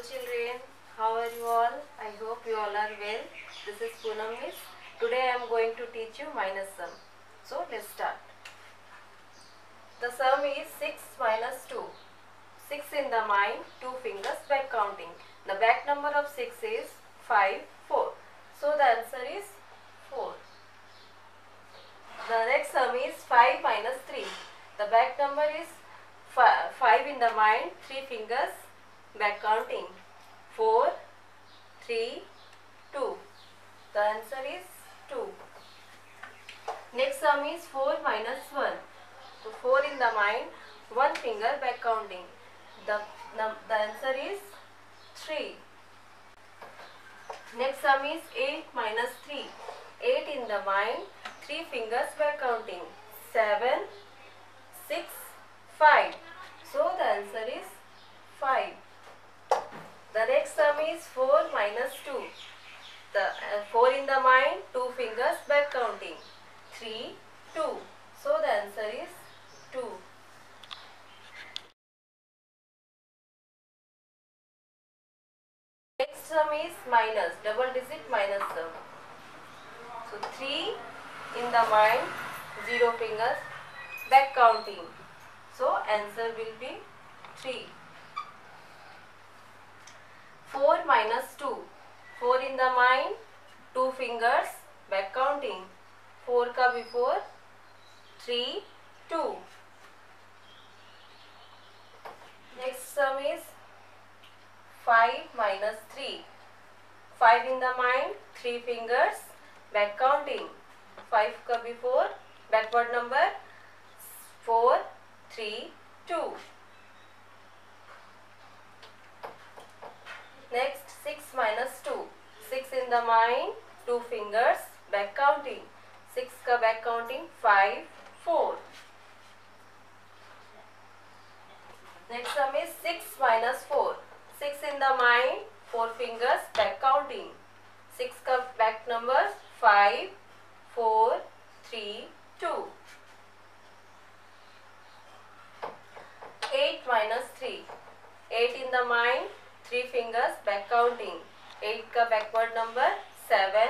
children, how are you all? I hope you all are well. This is Poonam Miss. Today I am going to teach you minus sum. So let's start. The sum is 6 minus 2. 6 in the mind, 2 fingers back counting. The back number of 6 is 5, 4. So the answer is 4. The next sum is 5 minus 3. The back number is 5 in the mind, 3 fingers back counting. 4, 3, 2. The answer is 2. Next sum is 4 minus 1. So 4 in the mind, 1 finger back counting. The, the, the answer is 3. Next sum is 8 minus 3. 8 in the mind, 3 fingers back counting. 7, 6, 5. So the answer is 5. The next sum is 4 minus 2. The uh, 4 in the mind, 2 fingers back counting. 3, 2. So the answer is 2. Next sum is minus, double digit minus sum. So 3 in the mind, 0 fingers, back counting. So answer will be 3. Minus 2. 4 in the mind, 2 fingers, back counting. 4 ka before, 3, 2. Next sum is 5 minus 3. 5 in the mind, 3 fingers, back counting. 5 ka before, backward number, 4, 3, 2. in the mind two fingers back counting six का back counting five four next sum is six minus four six in the mind four fingers back counting six का back number five four three two eight minus three eight in the mind three fingers back counting eight का backward number seven